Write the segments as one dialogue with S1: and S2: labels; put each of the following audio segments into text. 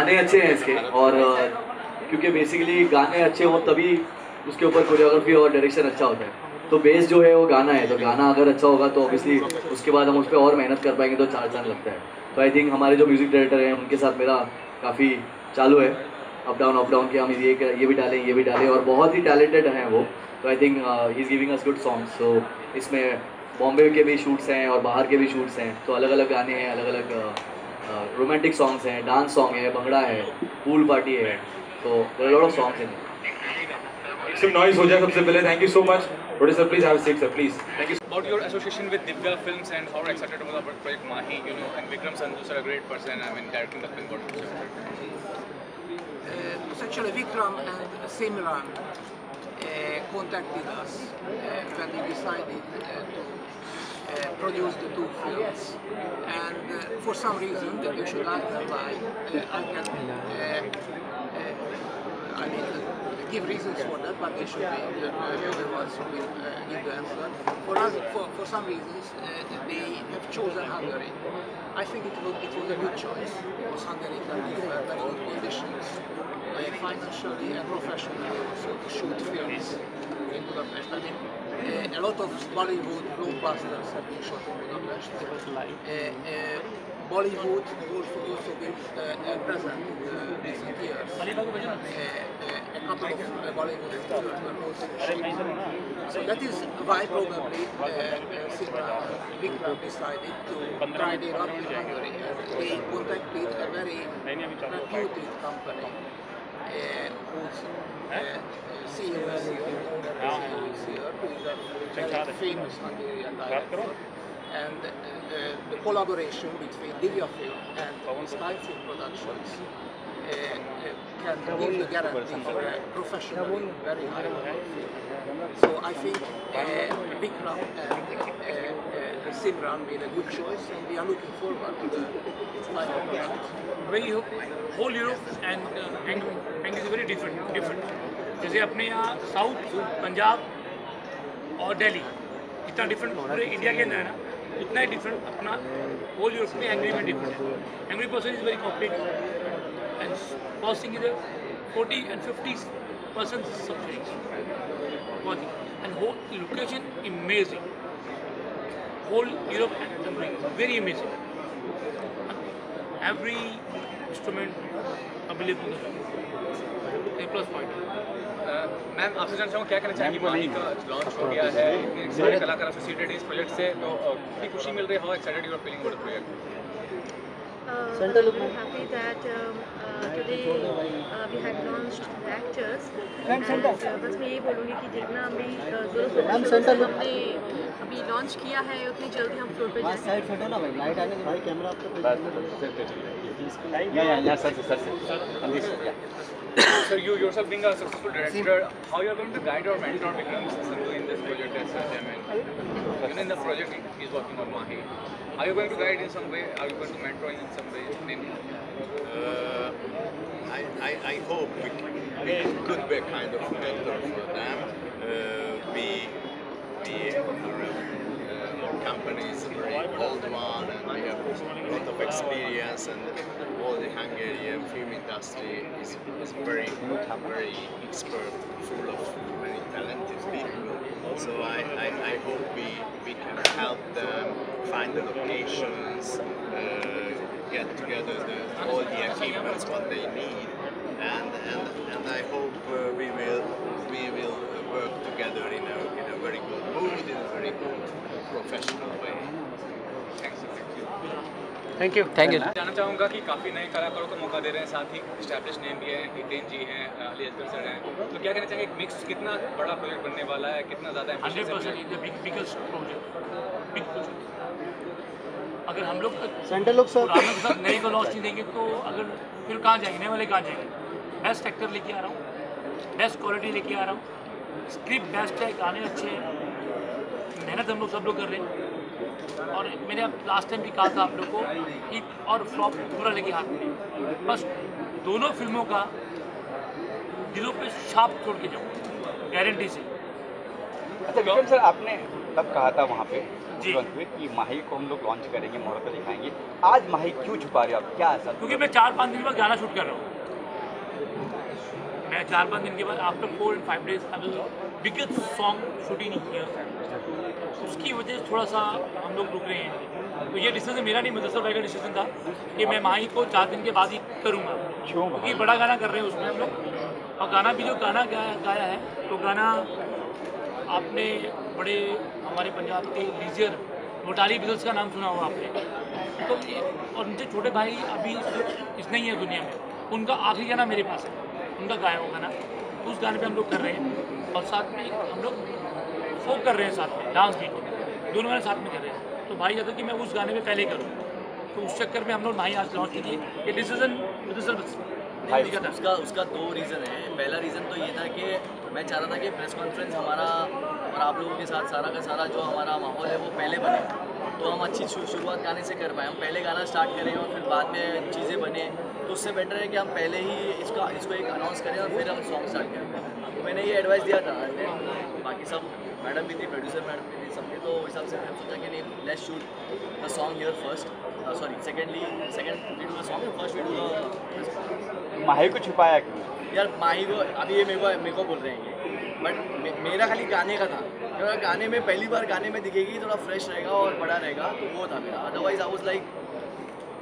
S1: गाने अच्छे हैं इसके, और, क्योंकि बेसिकली गाने अच्छे हों तभी उसके ऊपर कोरियोग्राफी और डायरेक्शन अच्छा होता है। तो बेस जो है वो गाना है तो गाना अगर अच्छा होगा तो ऑब्वियसली उसके बाद हम उस पर और मेहनत कर पाएँगे तो चार चाँद लगता है। तो आई थिंक हमारे जो म्यूज़िक डायरेक्टर हैं, उनके साथ मेरा काफ़ी चालू है। अप डाउन अप डाउन कि हम ये ये भी डालें, ये भी डालें, और बहुत ही टैलेंटेड हैं वो। तो I think he is giving us good songs so इसमें बॉम्बे के भी शूट्स हैं और बाहर के भी शूट्स हैं तो अलग अलग गाने हैं अलग अलग रोमांटिक सॉन्ग्स हैं डांस सॉन्ग है भंगड़ा है पूल पार्टी है तो लोड़ो सॉन्ग्स हैं
S2: सिर्फ़ नॉइस हो जाए सबसे पहले thank you so much producer sir please have seat please thank you
S3: about your association with Divya films and how excited about about project Mahi you know and Vikram Sanju sir a great person I mean directing the film got
S4: Uh, actually, Vikram and Simran uh, contacted us uh, when they decided uh, to uh, produce the two films. And uh, for some reason that you should why uh, I can uh, uh, I mean give reasons for that but they should be the ones who will give the answer. For us for, for some reasons they have chosen Hungary. I think it was, it was a good choice because Hungary can uh, very good conditions financially and professionally also to shoot films in Budapest. I mean, uh, a lot of Bollywood blockbusters have been shot in Budapest. Uh, uh, Bollywood also, also been uh, uh, present in the recent years. Uh, uh, a couple of uh, Bollywood actors were also shot. So that is why probably uh, uh, Vikram decided to try their luck in Hungary. They contacted a very reputed company uh, whose Eh? CEO, CEO, famous Hungarian director. And uh, the collaboration between Liviafilm and Sky Film Productions uh, uh, can give the guarantee for a professionally very high film. So I think uh, Vikram and Simran made a good choice and we are looking forward to the final product.
S5: वही हो whole Europe and एंग is very different different जैसे अपने यहाँ south Punjab और दिल्ली इतना different पूरे India के अंदर है ना? उतना ही डिफरेंट अपना होल यूरोप में एंग्री में डिफरेंट है। Hungary person is very competitive and costing is forty and fifty percent बहुत ही। And whole location imaging whole Europe and Hungary very imaging every instrument available. A plus point.
S3: Ma'am आपसे जानना चाहूँगा क्या कहना चाहेंगी? माही का लॉन्च हो गया है। सारे कलाकार एसोसिएटेड इस प्रोजेक्ट से तो कितनी खुशी मिल रही है? How excited you are feeling about the project
S6: Uh, we're happy that um, uh, today uh, we had launched the actors and uh, बस मैं यही बोलूँगी कि जितना अभी uh, जोरों से हमने अभी लॉन्च किया है उतनी जल्दी हम फ्लोर पे जाएँगे साइड फ़ोटो ना भाई लाइट आने के भाई कैमरा आपके
S3: Sir, you yourself being a successful director, how you are going to guide or mentor Vikram Sandhu in this project as such? I mean, you know, in the project he is working on Mahi. Are you going to guide in some way? Are you going to mentor in some way? Maybe.
S7: Uh, I, I, I hope we, we could be a kind of mentor for them. Uh, we, we are, uh, company is a very old one and we have a lot of experience and all the Hungarian film industry is, is very, very expert, full of many talented people. So I, I, I hope we, we can help them find the locations, uh, get together the, all the equipments what they need, and and, and I hope uh, we will we will work together in a in a very good mood, in a very good professional way.
S3: Thanks, sir. Thank you.
S1: Thank you thank you
S3: जानना चाहूँगा कि काफ़ी नए कलाकारों को मौका दे रहे हैं साथ ही स्टैब्लिश नेम भी है हितेन जी हैं अली असगर सर हैं तो क्या कहना चाहेंगे मिक्स कितना बड़ा प्रोजेक्ट बनने वाला है कितना ज़्यादा
S5: hundred percent big biggest project big project अगर हम लोग
S1: सेंटर लोग सर
S5: नए को लॉन्च नहीं देंगे तो अगर फिर कहाँ जाएँगे? नए वाले कहाँ जाएँगे? बेस्ट एक्टर लेके आ रहा हूँ। बेस्ट क्वालिटी लेके आ रहा हूँ। स्क्रिप्ट बेस्ट है गाने अच्छे हैं। मेहनत हम लोग सब लोग कर रहे हैं। और मैंने अब लास्ट टाइम भी कहा था आप लोग को हिट और फ्लॉप पूरा लेके हाथ में। बस दोनों फ़िल्मों का दिलों पे छाप छोड़ के जाऊँ गारंटी से।
S8: अच्छा विक्रम सर आपने तब कहा था वहाँ पे?
S5: जी।
S8: तुरंत कि माही को हम लोग लॉन्च करेंगे मॉडल पे दिखाएँगे। आज माही क्यों छुपा रहे हो आप? क्या ऐसा
S5: क्योंकि मैं चार पाँच दिन के बाद गाना शूट कर रहा हूँ। मैं चार पाँच दिन के बाद after four and five days I biggest song shooting किया उसकी वजह से थोड़ा सा हम लोग रुक रहे हैं। तो ये डिसीज़न मेरा नहीं मुदसर भाई का डिसीज़न था कि मैं माही को चार दिन के बाद ही करूँगा। क्योंकि बड़ा गाना कर रहे हैं उसमें हम लोग। और गाना भी जो गाना गाया गाया है तो गाना आपने बड़े हमारे पंजाब के लीजियर मोटाली बिजल्स का नाम सुना होगा आपने। तो और उनसे छोटे भाई अभी इस नहीं है दुनिया में। उनका आखिरी गाना मेरे पास है। उनका गाया हुआ गाना। उस गाने पे हम लोग कर रहे हैं। और साथ में हम लोग फोक कर रहे हैं साथ में डांस बीट दोनों गाने साथ में कर रहे हैं। तो भाई कहता कि मैं उस गाने पे पहले करूँ। तो उस चक्कर में हम लोग नहीं आज लॉन्च किए। ये डिसीज़न
S1: भाई उसका उसका दो रीज़न है। पहला रीज़न तो ये था कि मैं चाह रहा था कि प्रेस कॉन्फ्रेंस हमारा और आप लोगों के साथ सारा का सारा जो हमारा माहौल है वो पहले बने। तो हम अच्छी शुरुआत गाने से कर पाए। हम पहले गाना स्टार्ट करें और फिर बाद में चीज़ें बने। तो उससे बेटर है कि हम पहले ही इसका इसको एक अनाउंस करें और फिर हम सॉन्ग स्टार्ट करें। तो मैंने ये एडवाइस दिया था। बाकी सब मैडम भी थी प्रोड्यूसर मैडम भी थी सबके तो हिसाब से मैंने सोचा कि नहीं let's shoot the song here first sorry secondly second video the song first video the
S8: Mahi को छुपाया क्यों?
S1: यार माही को अभी ये मेरे को मेरे को बोल रहे हैं। बट मेरा खाली गाने का था। क्योंकि गाने में पहली बार गाने में दिखेगी थोड़ा फ्रेश रहेगा और बड़ा रहेगा तो वो था मेरा। Otherwise I was like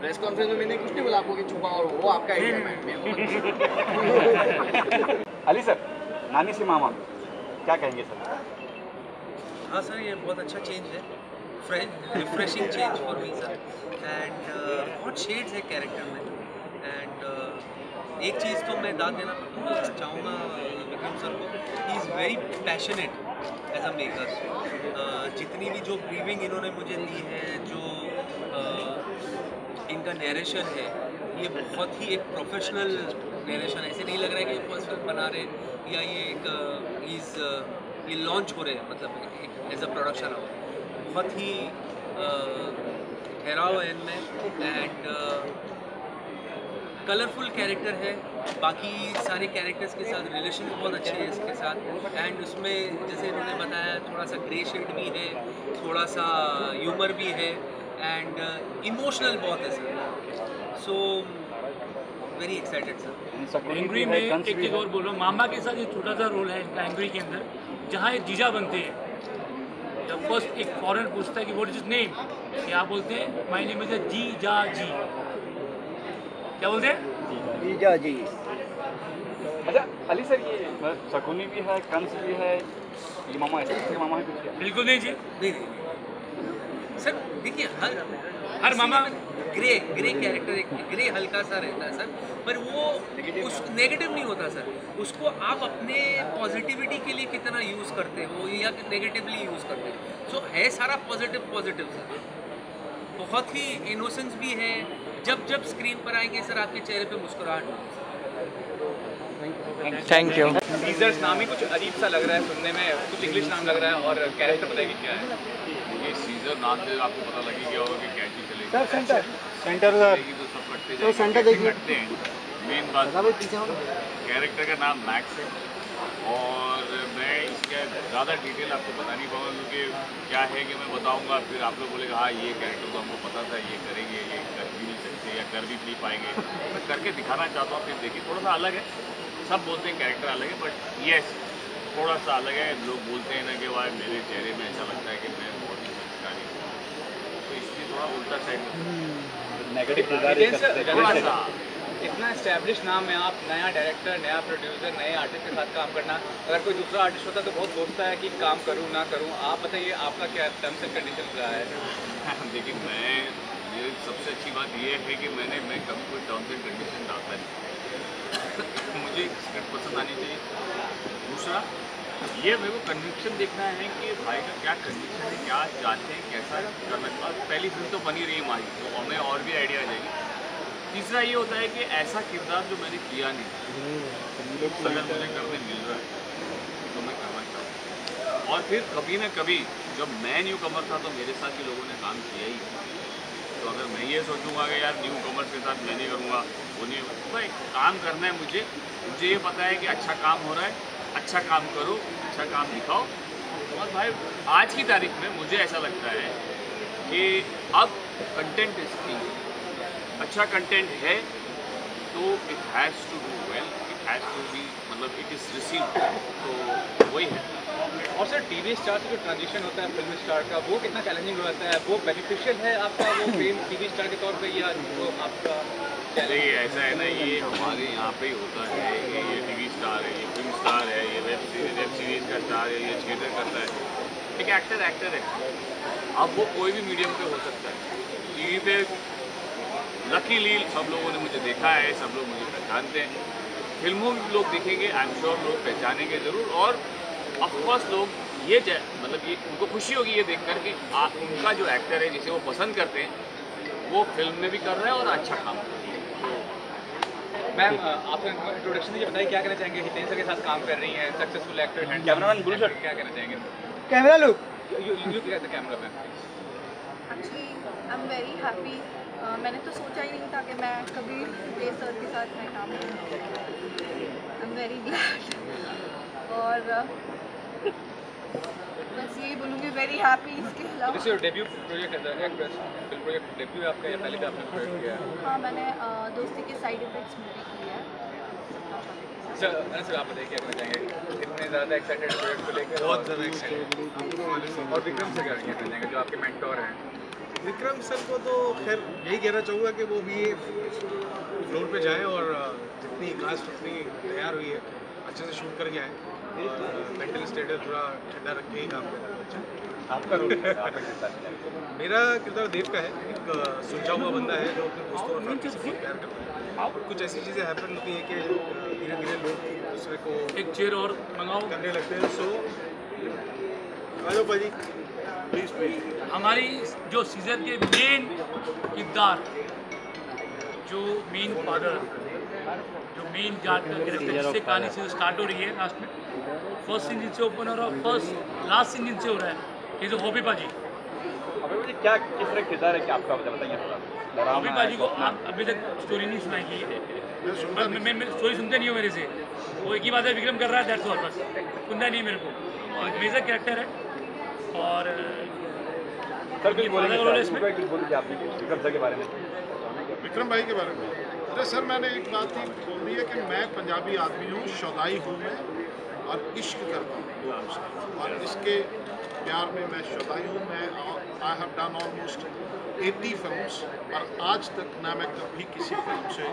S1: press conference में मैंने कुछ नहीं बोला आपको कि छुपा और वो आपका आइडिया है।
S8: अली सर नानी से मामा क्या कहेंगे सर?
S9: हाँ सर ये बहुत अच्छा चेंज है। Fresh refreshing change for me sir and बहुत शेड्स है कैरेक्टर में। एक चीज़ तो मैं दाद देना चाहूँगा विक्रम सर को। He is very passionate as a maker जितनी भी जो ब्रीविंग इन्होंने मुझे दी है, जो इनका नरेशन है, ये बहुत ही एक प्रोफेशनल नरेशन ऐसे नहीं लग रहा है कि फ़िल्म बना रहे या ये एक इज़ ये लॉन्च हो रहे हैं मतलब एज अ प्रोडक्शन बहुत ही ठहराव है इनमें एंड कलरफुल कैरेक्टर है। बाकी सारे कैरेक्टर्स के साथ रिलेशन बहुत अच्छे हैं इसके साथ। एंड उसमें जैसे इन्होंने बताया थोड़ा सा ग्रे शेड भी है थोड़ा सा ह्यूमर भी है एंड इमोशनल बहुत है sir. So very excited sir
S5: angry में एक चीज़ और बोल रहा हूँ मामा के साथ ये छोटा सा रोल है इनका एंग्री के अंदर जहाँ ये जीजा बनते हैं। जब फ़र्स्ट एक फॉरन पूछता है कि व्हाट इज़ इज़ नेम क्या बोलते हैं माय नेम इज़ जी जा जी क्या बोलते हैं?
S8: जीजा जी। अच्छा अली सर ये शकुनी भी है कंस भी है ये मामा ऐसे किसके मामा है कुछ क्या?
S5: बिल्कुल नहीं जी।
S9: नहीं नहीं सर देखिए हर
S5: हर मामा
S9: ग्रे ग्रे कैरेक्टर एक ग्रे हल्का सा रहता है सर। पर वो उस नेगेटिव नहीं होता सर। उसको आप अपने पॉजिटिविटी के लिए कितना यूज़ करते हो या नेगेटिवली यूज़ करते हो। सो है सारा पॉजिटिव पॉजिटिव सर। बहुत ही इनोसेंस भी है जब जब स्क्रीन पर आएँगे सर आपके चेहरे पे मुस्कुराहट होगी।
S10: थैंक यू
S3: टीजर्स नाम ही कुछ अजीब सा लग रहा है सुनने में। कुछ इंग्लिश नाम लग रहा है और कैरेक्टर बताइए क्या है।
S11: ये सीजर नाम से आपको पता लगी गया होगा कि कैची चलेगी।
S8: सर सेंटर सेंटर सर
S11: तो सब कटते
S8: तो सेंटर देखिए।
S11: मेन बात कैरेक्टर का नाम मैक्स है। और मैं इसका ज़्यादा डिटेल आपको बता नहीं पाऊँगा क्योंकि क्या है कि मैं बताऊँगा। फिर आप लोग बोलेगा हाँ ये कैरेक्टर तो हमको पता था ये करेंगे ये कर भी नहीं सकते या कर भी नहीं पाएँगे। मैं करके दिखाना चाहता हूँ फिर देखिए थोड़ा सा अलग है। सब बोलते हैं कैरेक्टर अलग है बट येस थोड़ा सा अलग है। लोग बोलते हैं ना कि वाह मेरे चेहरे में ऐसा लगता है कि मैं बहुत ही संस्कारी हूँ। तो इसलिए थोड़ा उल्टा साइड
S8: नेगेटिव
S11: थोड़ा सा
S3: इतना इस्टेब्लिश नाम है आप, नया डायरेक्टर नया प्रोड्यूसर नए आर्टिस्ट के साथ काम करना। अगर कोई दूसरा आर्टिस्ट होता तो बहुत सोचता है कि काम करूँ, ना करूँ। आप बताइए, आपका क्या टर्म्स एंड कंडीशन रहा है?
S11: देखिए, मैं, ये सबसे अच्छी बात ये है कि मैंने, मैं कभी कोई टर्म्स एंड कंडीशन डालता नहीं। मुझे स्क्रिप्ट पसंद आनी चाहिए। दूसरा, ये मेरे को कन्विक्शन देखना है कि भाई का क्या कंडीशन है, क्या चाहते हैं, कैसा करना पहली फ़िल्म तो बनी रही है माही तो हमें और भी आइडिया आ जाएगी। तीसरा ये होता है कि ऐसा किरदार जो मैंने किया नहीं अगर मुझे करने मिल रहा है तो मैं करना चाहूँ और फिर कभी ना कभी, जब मैं न्यू कमर था तो मेरे साथ ही लोगों ने काम किया ही। तो अगर मैं ये सोचूँगा कि यार न्यू कमर्स के साथ मैं नहीं करूँगा, वो नहीं तो भाई, काम करना है मुझे। मुझे ये पता है कि अच्छा काम हो रहा है अच्छा काम करो अच्छा काम दिखाओ। और भाई, आज की तारीख में मुझे ऐसा लगता है कि अब कंटेंट इज़ किंग अच्छा कंटेंट है तो it has to do well it has to be मतलब इट इज़ रिसीव तो वही है।
S3: और सर टी वी स्टार से जो ट्रांजिशन होता है फ़िल्म स्टार का वो कितना चैलेंजिंग होता है? वो बेनिफिशियल है आपका वो फेम टीवी स्टार के तौर पर या वो आपका
S11: देखिए ऐसा है ना ये हमारे यहाँ पे ही होता है कि ये टीवी स्टार है ये फ़िल्म स्टार है ये वेब सीरीज़ वेब सीरीज़ का स्टार है ये थिएटर करता है। एक एक्टर एक्टर है। अब वो कोई भी मीडियम पे हो सकता है। टीवी पे लकीली सब लोगों ने मुझे देखा है सब लोग मुझे पहचानते हैं। फ़िल्मों में लोग देखेंगे आई एम श्योर लोग पहचानेंगे ज़रूर। और अफकोर्स लोग ये मतलब ये उनको खुशी होगी ये देख कर कि आ, उनका जो एक्टर है जिसे वो पसंद करते हैं वो फ़िल्म में भी कर रहा है और अच्छा काम कर रहा है।
S3: मैम आपका इंट्रोडक्शन दीजिए बताइए क्या कहना चाहेंगे? हितेश सर के साथ काम कर रही हैं? सक्सेसफुल एक्टर हैं कैमरामैन गुरु सर क्या कहना चाहेंगे?
S12: कैमरा लुक
S3: यू यू कहते camera man
S6: actually I am very happy मैंने तो सोचा ही नहीं था कि मैं कभी हितेश सर के साथ मैं काम करूँगी। आई एम वेरी ग्लैड और बस यही बोलूँगी वेरी हैप्पी इसके अलावा।
S3: Your debut project as actress film project debut है आपका या पहले भी आपने प्रोजेक्ट किया है?
S6: हाँ मैंने दोस्ती के साइड इफ़ेक्ट्स मूवी की है।
S3: सर सर आप बताइए क्या कहना चाहेंगे? इतने ज़्यादा एक्साइटेड प्रोजेक्ट को लेकर
S12: बहुत ज़्यादा एक्साइटेड
S3: और विक्रम से क्या कहना चाहेंगे जो आपके मेंटोर हैं?
S12: विक्रम सर को तो खैर यही कहना चाहूँगा कि वो भी फ्लोर पे जाएँ और जितनी कास्ट उतनी तैयार हुई है अच्छे से शूट करके आए। मेंटल स्टेटस थोड़ा ठंडा रख के ही काम करें अच्छा।
S3: आपका रोल
S12: मेरा किरदार देव का है एक सुलझा हुआ बंदा है जो अपने दोस्तों और फैमिली से बहुत प्यार करता है। और कुछ ऐसी चीज़ें हैपन होती हैं कि धीरे धीरे लोग दूसरे को
S5: एक चेयर और मंगाओ
S12: करने लगते हैं। सो हेलो भाजी प्लीज़ प्लीज़
S5: हमारी जो सीज़न के मेन किरदार जो मेन फादर जो मेन जाट का कैरेक्टर जिससे कहानी से स्टार्ट हो रही है लास्ट में फ़र्स्ट सीन जिनसे ओपन हो रहा है फ़र्स्ट लास्ट सीन जिनसे हो रहा है। ये जो हॉबी
S8: मुझे क्या किस तरह किरदार है क्या आपका मतलब बताइए थोड़ा।
S5: हॉबी
S8: है
S5: को आप अभी तक स्टोरी नहीं सुनाई की मैं मैं- मैं स्टोरी सुनते नहीं हो मेरे से। वो एक ही बात है विक्रम कर रहा है दैट्स ऑल बस। सुनता नहीं है मेरे को। और मेजर कैरेक्टर है। और
S8: सर कुछ बोलेंगे? कुछ बोल दीजिए आप विक्रम सर के बारे में।
S13: विक्रम भाई के बारे में। अरे सर मैंने एक बात ही बोल दी है कि मैं पंजाबी आदमी हूँ शौदाई हूँ मैं और इश्क करता हूँ। और इसके प्यार में मैं शौदाई हूँ मैं I have done almost 80 films, और आज तक ना मैं कभी किसी फ़िल्म से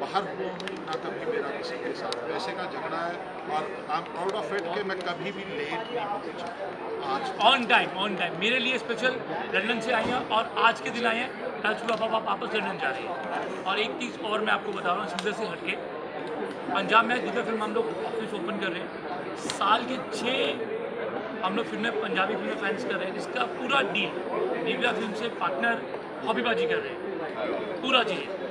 S13: बाहर हुआ हूँ, ना कभी मेरा किसी के साथ। पैसे का झगड़ा है, और I am proud of it कि मैं कभी भी लेट नहीं पहुँचा आज
S5: ऑन टाइम ऑन टाइम मेरे लिए स्पेशल लंदन से आई हैं, और आज के दिन आए हैं, कल सुबह पापा वापस लंदन जा रही हैं। और एक चीज़ और मैं आपको बता रहा हूँ सीधे से हटके। पंजाब में दिव्या फ़िल्म हम लोग ऑफ़िस ओपन कर रहे हैं। साल के छः हम लोग फ़िल्में पंजाबी फ़िल्में फैंस कर रहे हैं। जिसका पूरा डील दिव्या फ़िल्म से पार्टनर हॉबीबाजी कर रहे हैं। पूरा चीज़